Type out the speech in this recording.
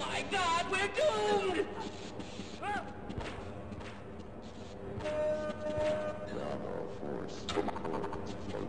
my god, we're doomed! Force.